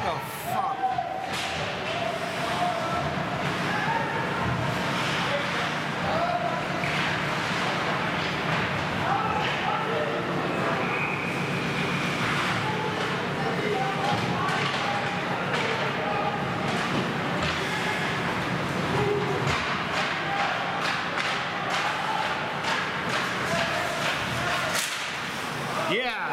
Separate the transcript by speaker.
Speaker 1: the fuck?
Speaker 2: Yeah.